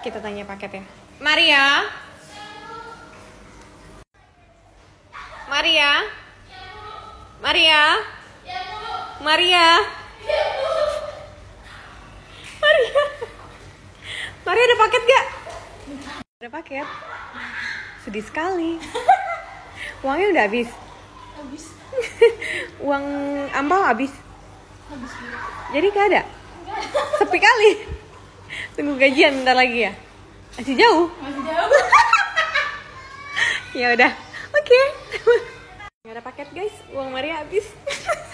Kita tanya paket ya. Maria. Maria. Maria. Maria. Maria. Maria ada paket gak? Ada paket. Sedih sekali. Uangnya udah habis. Habis. Uang ampau habis. Habis. Jadi gak ada. Sepi kali. Tunggu gajian bentar lagi ya. Masih jauh. Masih jauh. Ya udah. Oke. Nggak ada paket guys. Uang Maria habis.